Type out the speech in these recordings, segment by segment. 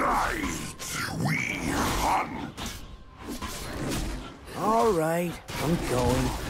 Tonight we hunt. All right, I'm going.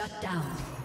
Shut down.